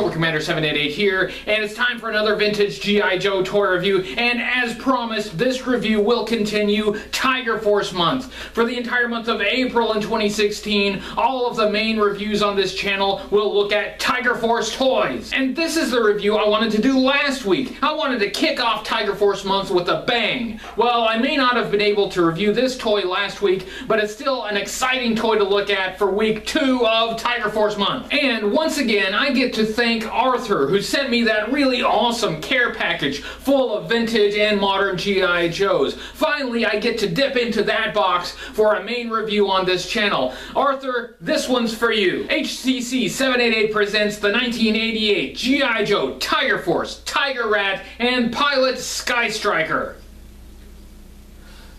Cobra Commander 788 here, and it's time for another vintage G.I. Joe toy review, and as promised, this review will continue Tiger Force month. For the entire month of April in 2016, all of the main reviews on this channel will look at Tiger Force toys. And this is the review I wanted to do last week. I wanted to kick off Tiger Force month with a bang. Well, I may not have been able to review this toy last week, but it's still an exciting toy to look at for week two of Tiger Force month. And once again, I get to thank Arthur, who sent me that really awesome care package full of vintage and modern G.I. Joes. Finally, I get to dip into that box for a main review on this channel. Arthur, this one's for you. HCC 788 presents the 1988 G.I. Joe Tiger Force, Tiger Rat, and Pilot Sky Striker.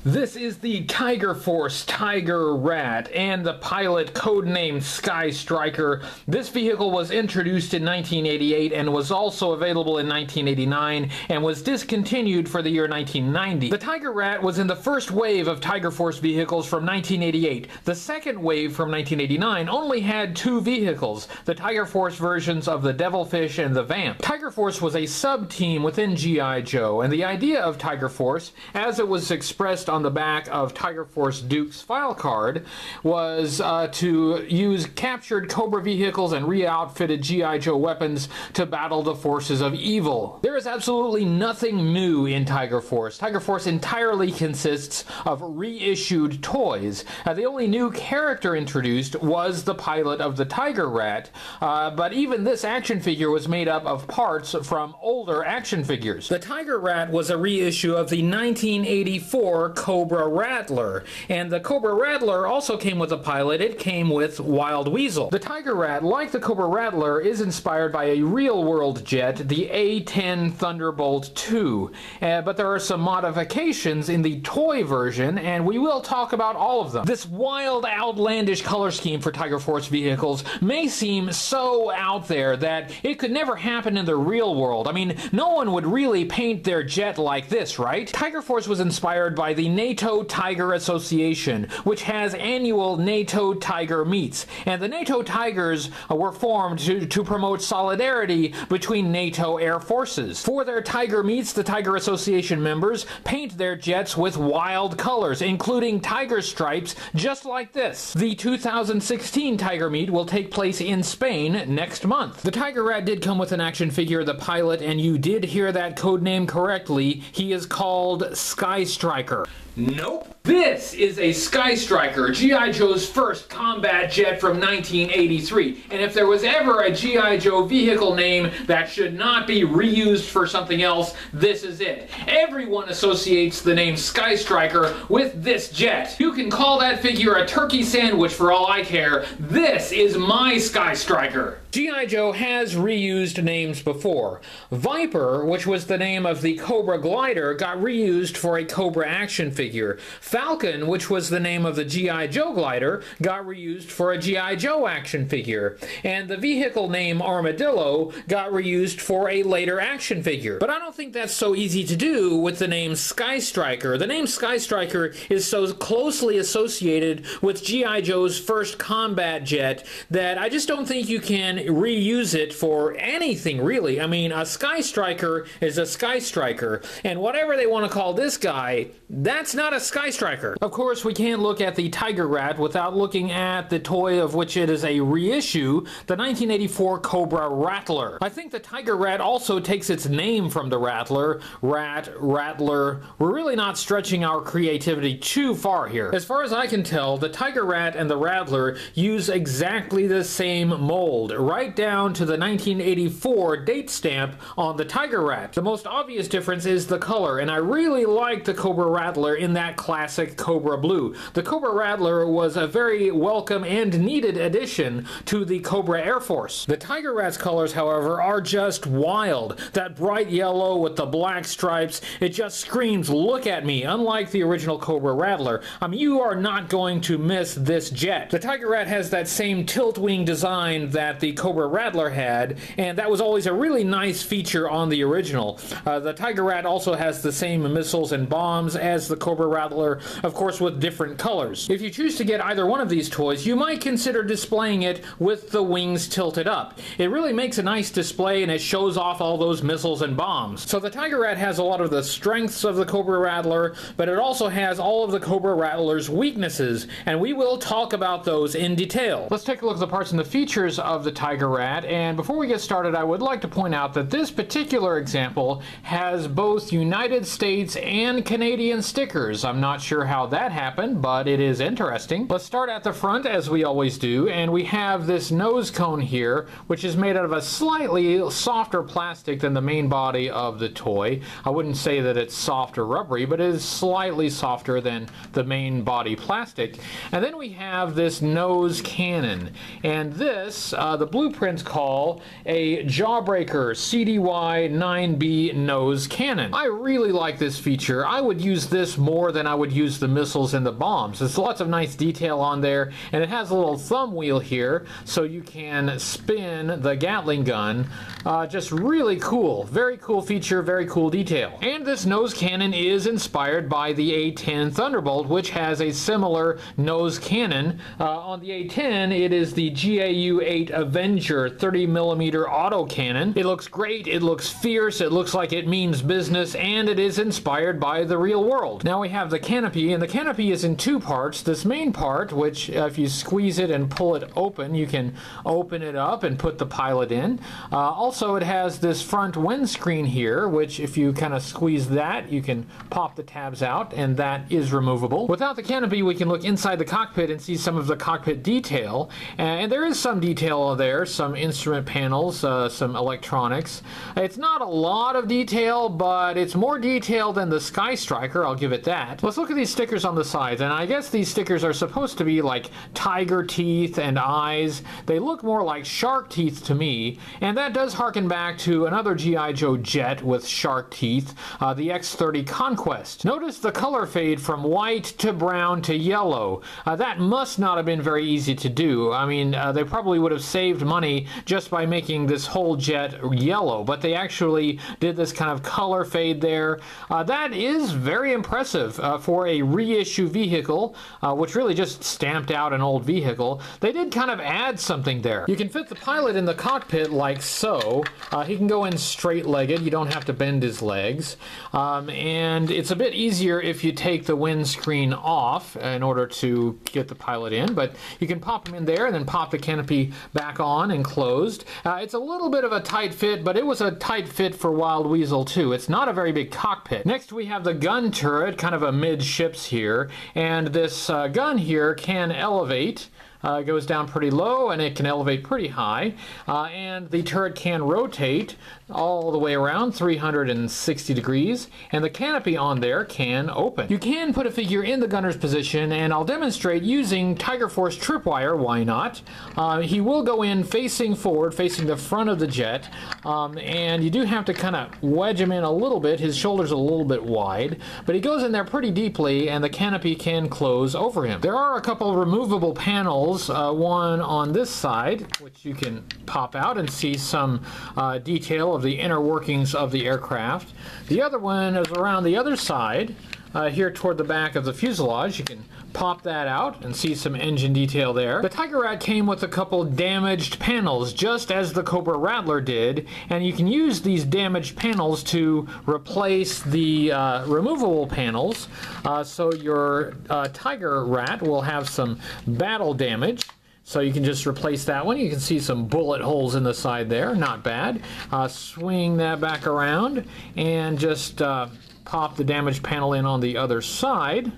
This is the Tiger Force Tiger Rat and the pilot codenamed Sky Striker. This vehicle was introduced in 1988 and was also available in 1989 and was discontinued for the year 1990. The Tiger Rat was in the first wave of Tiger Force vehicles from 1988. The second wave from 1989 only had two vehicles, the Tiger Force versions of the Devilfish and the Vamp. Tiger Force was a sub-team within G.I. Joe, and the idea of Tiger Force, as it was expressed on the back of Tiger Force Duke's file card was uh, to use captured Cobra vehicles and re-outfitted G.I. Joe weapons to battle the forces of evil. There is absolutely nothing new in Tiger Force. Tiger Force entirely consists of reissued toys. Uh, the only new character introduced was the pilot of the Tiger Rat, uh, but even this action figure was made up of parts from older action figures. The Tiger Rat was a reissue of the 1984 Cobra Rattler. And the Cobra Rattler also came with a pilot. It came with Wild Weasel. The Tiger Rat, like the Cobra Rattler, is inspired by a real-world jet, the A-10 Thunderbolt II. Uh, but there are some modifications in the toy version, and we will talk about all of them. This wild, outlandish color scheme for Tiger Force vehicles may seem so out there that it could never happen in the real world. I mean, no one would really paint their jet like this, right? Tiger Force was inspired by the NATO Tiger Association, which has annual NATO Tiger meets. And the NATO Tigers uh, were formed to, to promote solidarity between NATO air forces. For their Tiger meets, the Tiger Association members paint their jets with wild colors, including tiger stripes, just like this. The 2016 Tiger meet will take place in Spain next month. The Tiger Rat did come with an action figure, the pilot, and you did hear that code name correctly. He is called Sky Striker. Nope. This is a Sky Striker, G.I. Joe's first combat jet from 1983. And if there was ever a G.I. Joe vehicle name that should not be reused for something else, this is it. Everyone associates the name Sky Striker with this jet. You can call that figure a turkey sandwich for all I care. This is my Sky Striker. G.I. Joe has reused names before. Viper, which was the name of the Cobra glider, got reused for a Cobra action figure. Falcon, which was the name of the G.I. Joe glider, got reused for a G.I. Joe action figure. And the vehicle name Armadillo got reused for a later action figure. But I don't think that's so easy to do with the name Sky Striker. The name Sky Striker is so closely associated with G.I. Joe's first combat jet that I just don't think you can reuse it for anything really. I mean, a Sky Striker is a Sky Striker, and whatever they want to call this guy, that's not a Sky Striker. Of course, we can't look at the Tiger Rat without looking at the toy of which it is a reissue, the 1984 Cobra Rattler. I think the Tiger Rat also takes its name from the Rattler. Rat, Rattler. We're really not stretching our creativity too far here. As far as I can tell, the Tiger Rat and the Rattler use exactly the same mold right down to the 1984 date stamp on the Tiger Rat. The most obvious difference is the color, and I really like the Cobra Rattler in that classic Cobra Blue. The Cobra Rattler was a very welcome and needed addition to the Cobra Air Force. The Tiger Rat's colors, however, are just wild. That bright yellow with the black stripes, it just screams, look at me, unlike the original Cobra Rattler. I mean, you are not going to miss this jet. The Tiger Rat has that same tilt wing design that the Cobra Rattler had, and that was always a really nice feature on the original. Uh, the Tiger Rat also has the same missiles and bombs as the Cobra Rattler, of course with different colors. If you choose to get either one of these toys, you might consider displaying it with the wings tilted up. It really makes a nice display and it shows off all those missiles and bombs. So the Tiger Rat has a lot of the strengths of the Cobra Rattler, but it also has all of the Cobra Rattler's weaknesses, and we will talk about those in detail. Let's take a look at the parts and the features of the Tiger Rat, and before we get started, I would like to point out that this particular example has both United States and Canadian stickers. I'm not sure how that happened, but it is interesting. Let's start at the front, as we always do, and we have this nose cone here, which is made out of a slightly softer plastic than the main body of the toy. I wouldn't say that it's soft or rubbery, but it is slightly softer than the main body plastic. And then we have this nose cannon. And this, uh, the blueprints call a Jawbreaker CDY 9B nose cannon. I really like this feature. I would use this more than I would use the missiles and the bombs. There's lots of nice detail on there, and it has a little thumb wheel here, so you can spin the Gatling gun. Uh, just really cool. Very cool feature, very cool detail. And this nose cannon is inspired by the A-10 Thunderbolt, which has a similar nose cannon. Uh, on the A-10, it is the GAU-8 Avenger 30 millimeter auto cannon. It looks great, it looks fierce, it looks like it means business, and it is inspired by the real world. Now we have the canopy, and the canopy is in two parts. This main part, which uh, if you squeeze it and pull it open, you can open it up and put the pilot in. Uh, also, it has this front windscreen here, which if you kind of squeeze that, you can pop the tabs out, and that is removable. Without the canopy, we can look inside the cockpit and see some of the cockpit detail, and there is some detail there, some instrument panels, uh, some electronics. It's not a lot of detail, but it's more detail than the Sky Striker, I'll give it that. Let's look at these stickers on the sides, and I guess these stickers are supposed to be like tiger teeth and eyes. They look more like shark teeth to me, and that does harken back to another G.I. Joe jet with shark teeth, uh, the X-30 Conquest. Notice the color fade from white to brown to yellow. Uh, that must not have been very easy to do. I mean, uh, they probably would have saved money just by making this whole jet yellow, but they actually did this kind of color fade there. Uh, that is very impressive uh, for a reissue vehicle, uh, which really just stamped out an old vehicle. They did kind of add something there. You can fit the pilot in the cockpit like so. Uh, he can go in straight-legged. You don't have to bend his legs. Um, and it's a bit easier if you take the windscreen off in order to get the pilot in, but you can pop him in there and then pop the canopy back on and closed. Uh, it's a little bit of a tight fit, but it was a tight fit for Wild Weasel too. It's not a very big cockpit. Next we have the gun turret, kind of a midships here, and this uh, gun here can elevate uh, goes down pretty low and it can elevate pretty high. Uh, and the turret can rotate all the way around 360 degrees and the canopy on there can open. You can put a figure in the gunner's position and I'll demonstrate using Tiger Force tripwire, why not. Uh, he will go in facing forward, facing the front of the jet um, and you do have to kind of wedge him in a little bit. His shoulder's a little bit wide but he goes in there pretty deeply and the canopy can close over him. There are a couple removable panels uh, one on this side, which you can pop out and see some uh, detail of the inner workings of the aircraft. The other one is around the other side, uh, here toward the back of the fuselage. You can pop that out and see some engine detail there. The Tiger Rat came with a couple damaged panels, just as the Cobra Rattler did, and you can use these damaged panels to replace the uh, removable panels, uh, so your uh, Tiger Rat will have some battle damage. So you can just replace that one. You can see some bullet holes in the side there. Not bad. Uh, swing that back around and just uh, pop the damaged panel in on the other side.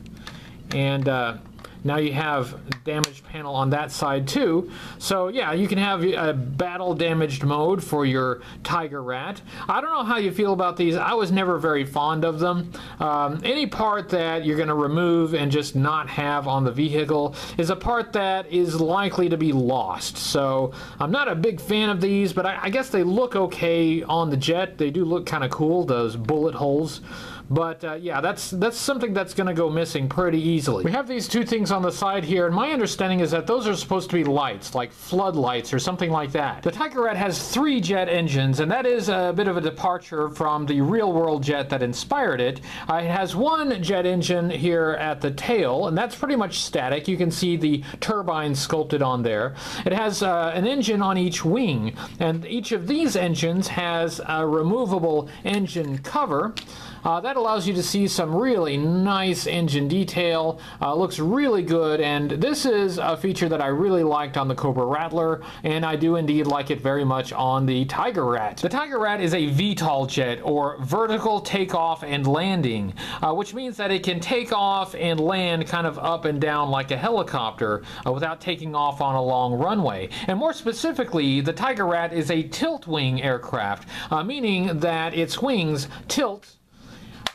And uh, now you have damaged panel on that side too. So yeah, you can have a battle damaged mode for your Tiger Rat. I don't know how you feel about these. I was never very fond of them. Um, any part that you're going to remove and just not have on the vehicle is a part that is likely to be lost. So I'm not a big fan of these, but I, I guess they look okay on the jet. They do look kind of cool, those bullet holes. But uh, yeah, that's that's something that's going to go missing pretty easily. We have these two things on the side here, and my understanding is that those are supposed to be lights, like floodlights or something like that. The Tiger Rat has three jet engines, and that is a bit of a departure from the real-world jet that inspired it. Uh, it has one jet engine here at the tail, and that's pretty much static. You can see the turbine sculpted on there. It has uh, an engine on each wing, and each of these engines has a removable engine cover. Uh, that allows you to see some really nice engine detail. Uh, looks really good, and this is a feature that I really liked on the Cobra Rattler, and I do indeed like it very much on the Tiger Rat. The Tiger Rat is a VTOL jet, or vertical takeoff and landing, uh, which means that it can take off and land kind of up and down like a helicopter uh, without taking off on a long runway. And more specifically, the Tiger Rat is a tilt wing aircraft, uh, meaning that its wings tilt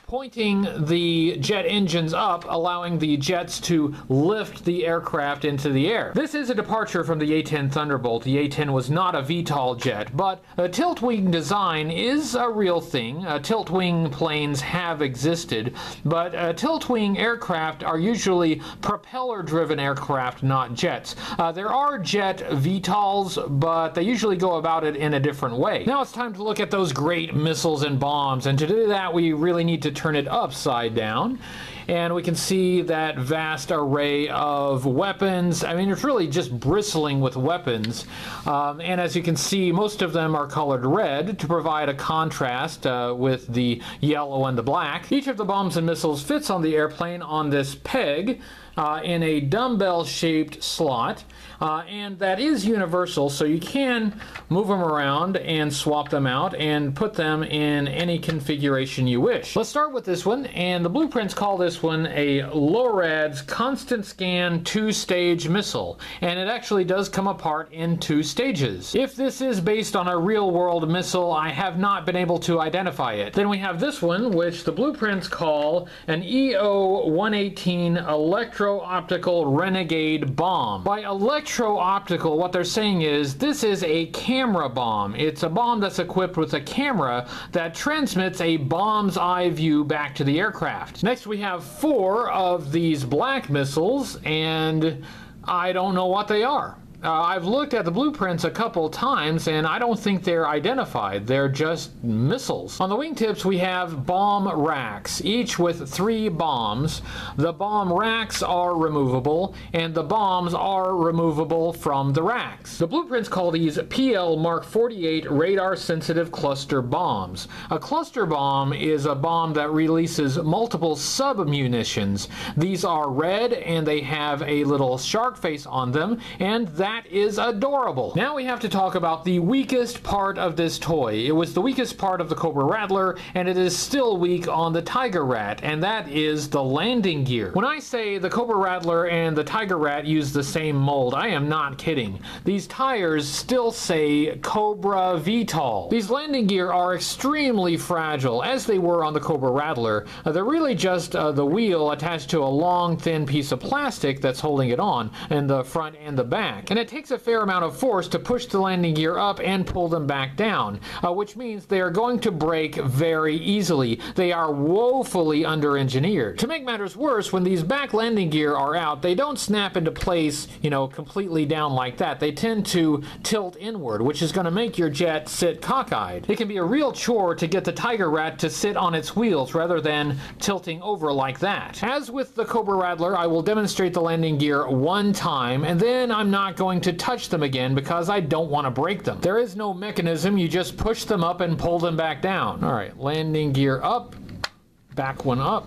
pointing the jet engines up, allowing the jets to lift the aircraft into the air. This is a departure from the A-10 Thunderbolt. The A-10 was not a VTOL jet, but a tilt wing design is a real thing. Uh, tilt wing planes have existed, but uh, tilt wing aircraft are usually propeller driven aircraft, not jets. Uh, there are jet VTOLs, but they usually go about it in a different way. Now it's time to look at those great missiles and bombs, and to do that we really need to turn it upside down and we can see that vast array of weapons. I mean, it's really just bristling with weapons. Um, and as you can see, most of them are colored red to provide a contrast uh, with the yellow and the black. Each of the bombs and missiles fits on the airplane on this peg uh, in a dumbbell shaped slot. Uh, and that is universal, so you can move them around and swap them out and put them in any configuration you wish. Let's start with this one, and the blueprints call this one a LORADS constant scan two-stage missile, and it actually does come apart in two stages. If this is based on a real-world missile, I have not been able to identify it. Then we have this one, which the blueprints call an EO-118 electro-optical renegade bomb. By electro-optical, what they're saying is this is a camera bomb. It's a bomb that's equipped with a camera that transmits a bomb's eye view back to the aircraft. Next we have four of these black missiles and I don't know what they are. Uh, I've looked at the blueprints a couple times and I don't think they're identified. They're just missiles. On the wingtips we have bomb racks, each with three bombs. The bomb racks are removable and the bombs are removable from the racks. The blueprints call these PL Mark 48 radar sensitive cluster bombs. A cluster bomb is a bomb that releases multiple sub-munitions. These are red and they have a little shark face on them and that that is adorable. Now we have to talk about the weakest part of this toy. It was the weakest part of the Cobra Rattler, and it is still weak on the Tiger Rat, and that is the landing gear. When I say the Cobra Rattler and the Tiger Rat use the same mold, I am not kidding. These tires still say Cobra VTOL. These landing gear are extremely fragile, as they were on the Cobra Rattler. Uh, they're really just uh, the wheel attached to a long, thin piece of plastic that's holding it on, in the front and the back. And and it takes a fair amount of force to push the landing gear up and pull them back down, uh, which means they are going to break very easily. They are woefully under-engineered. To make matters worse, when these back landing gear are out, they don't snap into place, you know, completely down like that. They tend to tilt inward, which is going to make your jet sit cockeyed. It can be a real chore to get the Tiger Rat to sit on its wheels rather than tilting over like that. As with the Cobra Rattler, I will demonstrate the landing gear one time, and then I'm not going going to touch them again because I don't want to break them. There is no mechanism, you just push them up and pull them back down. All right, landing gear up, back one up,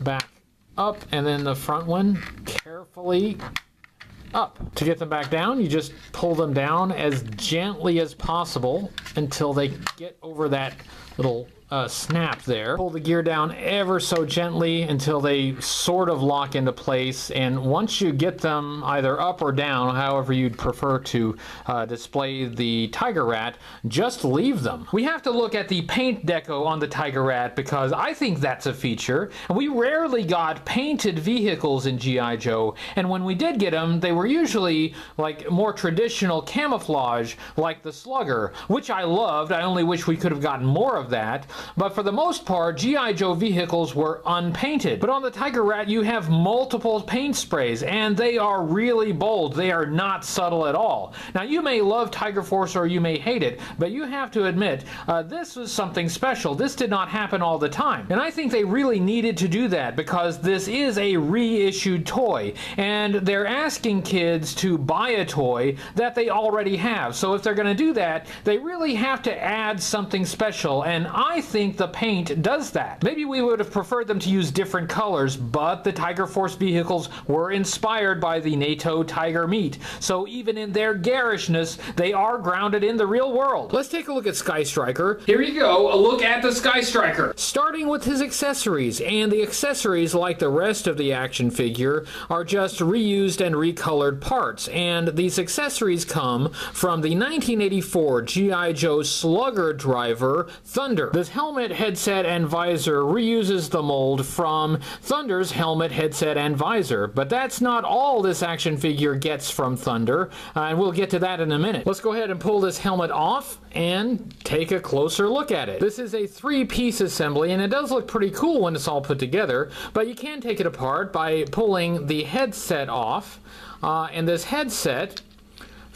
back up, and then the front one carefully up. To get them back down, you just pull them down as gently as possible until they get over that little uh, snap there. Pull the gear down ever so gently until they sort of lock into place and once you get them either up or down, however you'd prefer to uh, display the Tiger Rat, just leave them. We have to look at the paint deco on the Tiger Rat because I think that's a feature. We rarely got painted vehicles in G.I. Joe and when we did get them, they were usually like more traditional camouflage like the Slugger, which I loved. I only wish we could have gotten more of of that, but for the most part, G.I. Joe vehicles were unpainted. But on the Tiger Rat, you have multiple paint sprays, and they are really bold. They are not subtle at all. Now, you may love Tiger Force or you may hate it, but you have to admit, uh, this was something special. This did not happen all the time. And I think they really needed to do that because this is a reissued toy, and they're asking kids to buy a toy that they already have. So if they're going to do that, they really have to add something special, and I think the paint does that. Maybe we would have preferred them to use different colors, but the Tiger Force vehicles were inspired by the NATO Tiger meet. So even in their garishness, they are grounded in the real world. Let's take a look at Sky Striker. Here you go, a look at the Sky Striker. Starting with his accessories, and the accessories, like the rest of the action figure, are just reused and recolored parts. And these accessories come from the 1984 G.I. Joe Slugger driver, Thunder. This helmet, headset, and visor reuses the mold from Thunder's helmet, headset, and visor. But that's not all this action figure gets from Thunder, uh, and we'll get to that in a minute. Let's go ahead and pull this helmet off and take a closer look at it. This is a three-piece assembly, and it does look pretty cool when it's all put together, but you can take it apart by pulling the headset off. Uh, and this headset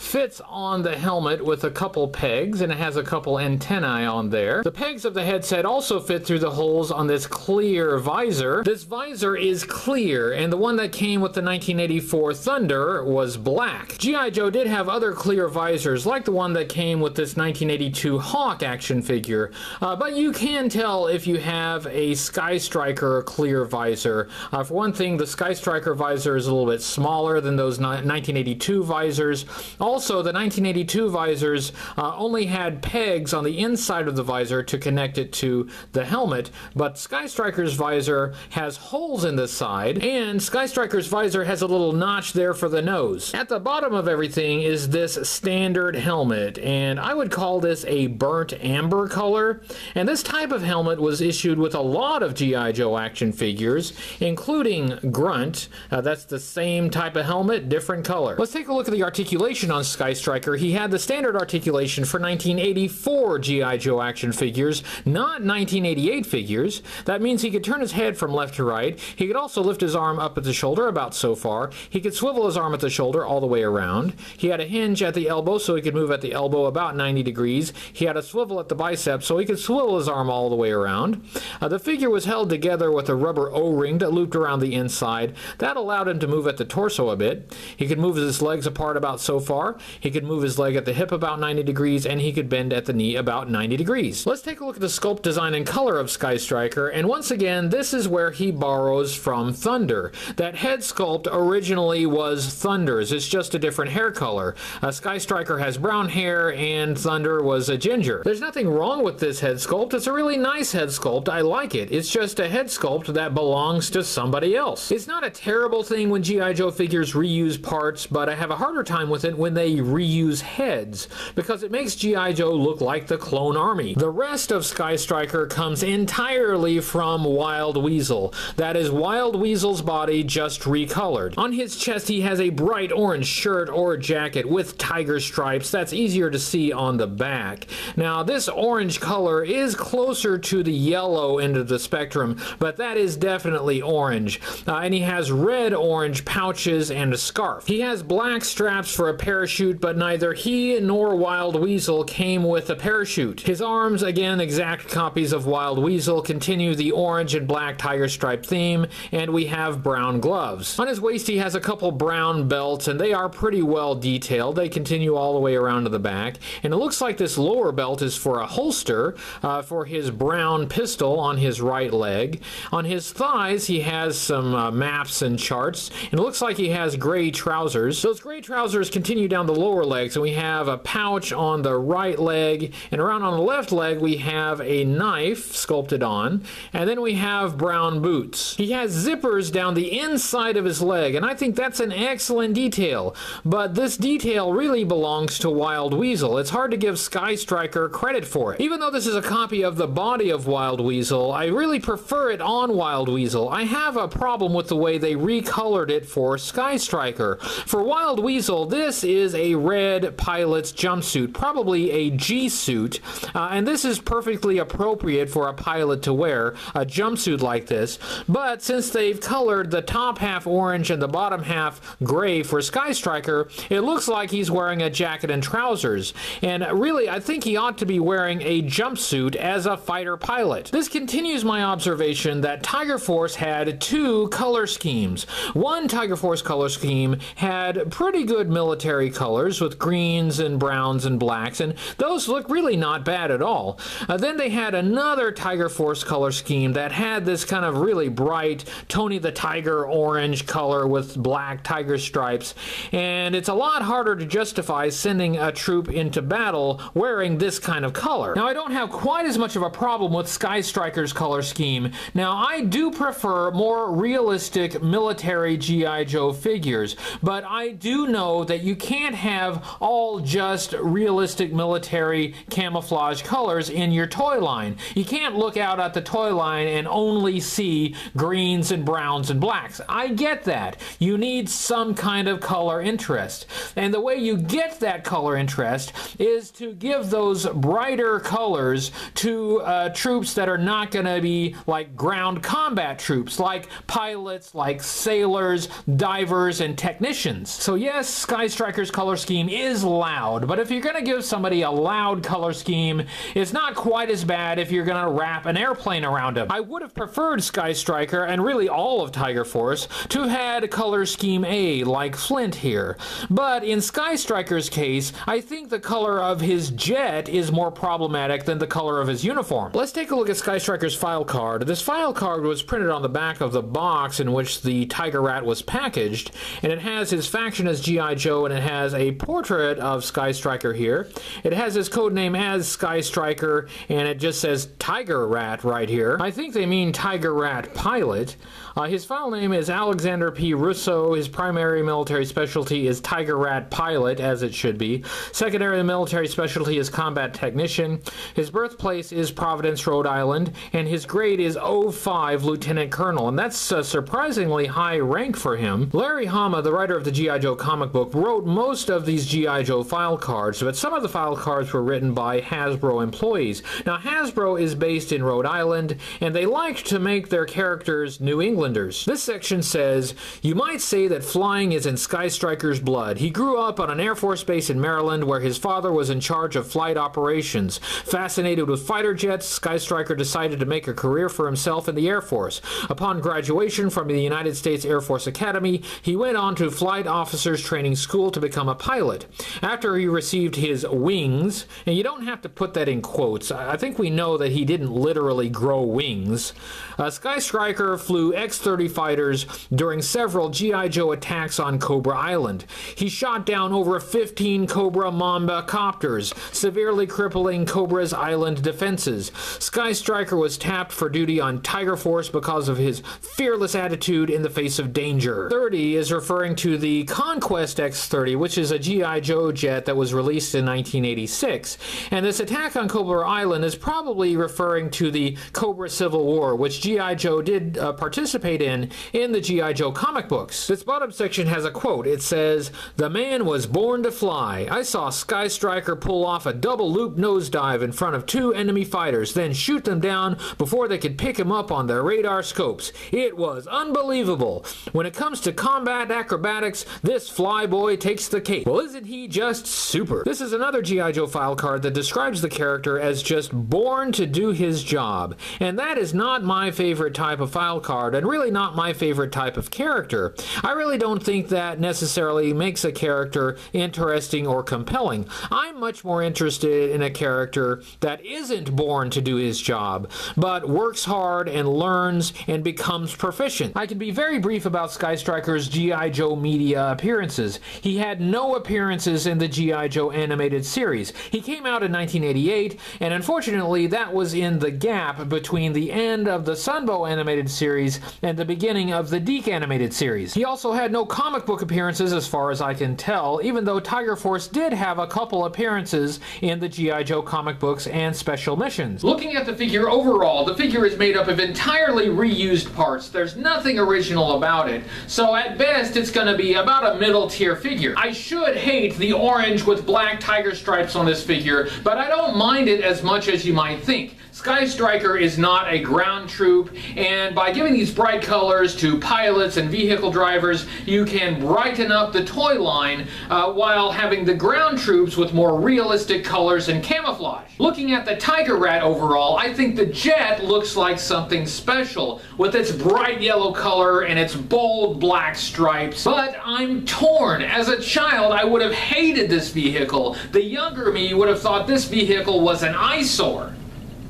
fits on the helmet with a couple pegs and it has a couple antennae on there. The pegs of the headset also fit through the holes on this clear visor. This visor is clear and the one that came with the 1984 Thunder was black. G.I. Joe did have other clear visors like the one that came with this 1982 Hawk action figure, uh, but you can tell if you have a Sky Striker clear visor. Uh, for one thing, the Sky Striker visor is a little bit smaller than those 1982 visors. The 1982 visors uh, only had pegs on the inside of the visor to connect it to the helmet, but Sky Striker's visor has holes in the side, and Sky Striker's visor has a little notch there for the nose. At the bottom of everything is this standard helmet, and I would call this a burnt amber color. And this type of helmet was issued with a lot of G.I. Joe action figures, including Grunt. Uh, that's the same type of helmet, different color. Let's take a look at the articulation on Sky Striker, he had the standard articulation for 1984 G.I. Joe action figures, not 1988 figures. That means he could turn his head from left to right. He could also lift his arm up at the shoulder about so far. He could swivel his arm at the shoulder all the way around. He had a hinge at the elbow so he could move at the elbow about 90 degrees. He had a swivel at the bicep so he could swivel his arm all the way around. Uh, the figure was held together with a rubber O-ring that looped around the inside. That allowed him to move at the torso a bit. He could move his legs apart about so far. He could move his leg at the hip about 90 degrees, and he could bend at the knee about 90 degrees. Let's take a look at the sculpt design and color of Sky Striker, and once again, this is where he borrows from Thunder. That head sculpt originally was Thunder's, it's just a different hair color. Uh, Sky Striker has brown hair, and Thunder was a ginger. There's nothing wrong with this head sculpt, it's a really nice head sculpt, I like it. It's just a head sculpt that belongs to somebody else. It's not a terrible thing when G.I. Joe figures reuse parts, but I have a harder time with it when they reuse heads because it makes G.I. Joe look like the clone army. The rest of Sky Striker comes entirely from Wild Weasel. That is Wild Weasel's body just recolored. On his chest he has a bright orange shirt or jacket with tiger stripes. That's easier to see on the back. Now this orange color is closer to the yellow end of the spectrum, but that is definitely orange. Uh, and he has red orange pouches and a scarf. He has black straps for a parachute but neither he nor Wild Weasel came with a parachute. His arms, again exact copies of Wild Weasel, continue the orange and black tiger stripe theme, and we have brown gloves. On his waist he has a couple brown belts, and they are pretty well detailed. They continue all the way around to the back, and it looks like this lower belt is for a holster uh, for his brown pistol on his right leg. On his thighs he has some uh, maps and charts, and it looks like he has gray trousers. Those gray trousers continue down the lower legs and we have a pouch on the right leg and around on the left leg we have a knife sculpted on and then we have brown boots. He has zippers down the inside of his leg and I think that's an excellent detail but this detail really belongs to Wild Weasel. It's hard to give Sky Striker credit for it. Even though this is a copy of the body of Wild Weasel I really prefer it on Wild Weasel. I have a problem with the way they recolored it for Sky Striker. For Wild Weasel this is is a red pilot's jumpsuit, probably a G suit, uh, and this is perfectly appropriate for a pilot to wear, a jumpsuit like this. But since they've colored the top half orange and the bottom half gray for Sky Striker, it looks like he's wearing a jacket and trousers. And really, I think he ought to be wearing a jumpsuit as a fighter pilot. This continues my observation that Tiger Force had two color schemes. One Tiger Force color scheme had pretty good military colors with greens and browns and blacks, and those look really not bad at all. Uh, then they had another Tiger Force color scheme that had this kind of really bright Tony the Tiger orange color with black tiger stripes, and it's a lot harder to justify sending a troop into battle wearing this kind of color. Now, I don't have quite as much of a problem with Sky Striker's color scheme. Now, I do prefer more realistic military G.I. Joe figures, but I do know that you can't have all just realistic military camouflage colors in your toy line. You can't look out at the toy line and only see greens and browns and blacks. I get that. You need some kind of color interest. And the way you get that color interest is to give those brighter colors to uh, troops that are not going to be like ground combat troops, like pilots, like sailors, divers, and technicians. So yes, Sky Striker's color scheme is loud, but if you're going to give somebody a loud color scheme, it's not quite as bad if you're going to wrap an airplane around him. I would have preferred Sky Striker, and really all of Tiger Force, to have had color scheme A, like Flint here. But in Sky Striker's case, I think the color of his jet is more problematic than the color of his uniform. Let's take a look at Sky Striker's file card. This file card was printed on the back of the box in which the Tiger Rat was packaged, and it has his faction as G.I. Joe, and it has a portrait of Sky Striker here. It has his code name as Sky Striker, and it just says Tiger Rat right here. I think they mean Tiger Rat Pilot. Uh, his file name is Alexander P. Russo. His primary military specialty is Tiger Rat Pilot, as it should be. Secondary military specialty is Combat Technician. His birthplace is Providence, Rhode Island, and his grade is 05 Lieutenant Colonel, and that's a surprisingly high rank for him. Larry Hama, the writer of the G.I. Joe comic book, wrote most of these G.I. Joe file cards, but some of the file cards were written by Hasbro employees. Now, Hasbro is based in Rhode Island, and they liked to make their characters New Englanders. This section says, You might say that flying is in Sky Striker's blood. He grew up on an Air Force base in Maryland where his father was in charge of flight operations. Fascinated with fighter jets, Sky Striker decided to make a career for himself in the Air Force. Upon graduation from the United States Air Force Academy, he went on to Flight Officers Training School to become a pilot. After he received his wings, and you don't have to put that in quotes, I think we know that he didn't literally grow wings. Uh, Sky Striker flew X 30 fighters during several G.I. Joe attacks on Cobra Island. He shot down over 15 Cobra Mamba copters, severely crippling Cobra's island defenses. Sky Striker was tapped for duty on Tiger Force because of his fearless attitude in the face of danger. 30 is referring to the Conquest X 30, which is a G.I. Joe jet that was released in 1986. And this attack on Cobra Island is probably referring to the Cobra Civil War, which G.I. Joe did uh, participate in in the G.I. Joe comic books. This bottom section has a quote. It says, The man was born to fly. I saw Sky Striker pull off a double loop nosedive in front of two enemy fighters, then shoot them down before they could pick him up on their radar scopes. It was unbelievable. When it comes to combat acrobatics, this flyboy takes the cake. Well, isn't he just super? This is another G.I. Joe file card that describes the character as just born to do his job. And that is not my favorite type of file card, and really not my favorite type of character. I really don't think that necessarily makes a character interesting or compelling. I'm much more interested in a character that isn't born to do his job, but works hard and learns and becomes proficient. I can be very brief about Sky Striker's G.I. Joe media appearances. He had no appearances in the G.I. Joe animated series. He came out in 1988, and unfortunately, that was in the gap between the end of the Sunbow animated series and the beginning of the DiC animated series. He also had no comic book appearances as far as I can tell, even though Tiger Force did have a couple appearances in the G.I. Joe comic books and special missions. Looking at the figure overall, the figure is made up of entirely reused parts. There's nothing original about it, so at best it's going to be about a middle tier figure. I should hate the orange with black tiger stripes on this figure, but I don't mind it as much as you might think. Sky Striker is not a ground troop, and by giving these bright colors to pilots and vehicle drivers, you can brighten up the toy line uh, while having the ground troops with more realistic colors and camouflage. Looking at the Tiger Rat overall, I think the Jet looks like something special, with its bright yellow color and its bold black stripes, but I'm torn. As a child, I would have hated this vehicle. The younger me would have thought this vehicle was an eyesore.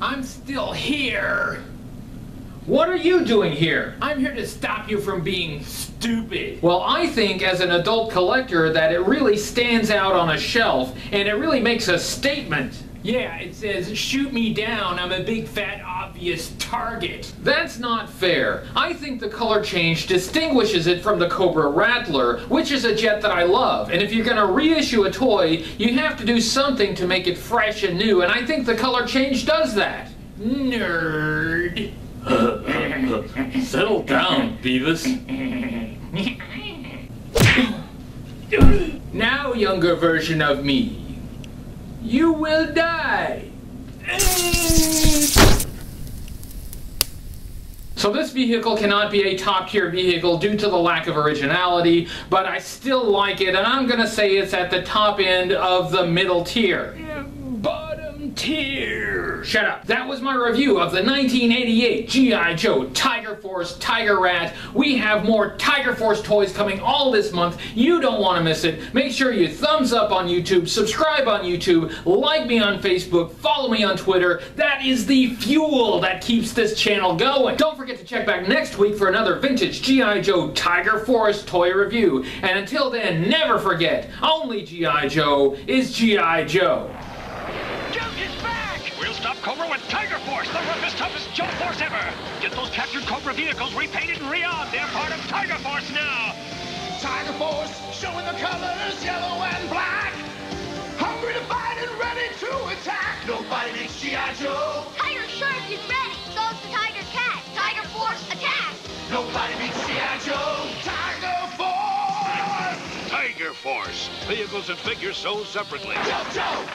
I'm still here. What are you doing here? I'm here to stop you from being stupid. Well, I think as an adult collector that it really stands out on a shelf and it really makes a statement. Yeah, it says, shoot me down, I'm a big fat obvious target. That's not fair. I think the color change distinguishes it from the Cobra Rattler, which is a jet that I love. And if you're going to reissue a toy, you have to do something to make it fresh and new, and I think the color change does that. Nerd. Settle down, Beavis. now, younger version of me, you will die. So this vehicle cannot be a top tier vehicle due to the lack of originality, but I still like it and I'm gonna say it's at the top end of the middle tier. Bottom tier. Shut up. That was my review of the 1988 G.I. Joe Tiger Force Tiger Rat. We have more Tiger Force toys coming all this month. You don't want to miss it. Make sure you thumbs up on YouTube, subscribe on YouTube, like me on Facebook, follow me on Twitter. That is the fuel that keeps this channel going. Don't forget to check back next week for another vintage G.I. Joe Tiger Force toy review. And until then, never forget, only G.I. Joe is G.I. Joe. Roughest, toughest Force ever. Get those captured Cobra vehicles repainted and re-armed. They're part of Tiger Force now. Tiger Force, showing the colors yellow and black. Hungry to fight and ready to attack. Nobody makes G.I. Joe. Tiger Shark is ready. So's the Tiger Cat. Tiger Force, attack. Nobody beats G.I. Joe. Tiger Force. Tiger Force. Vehicles and figures sold separately. Joe, Joe.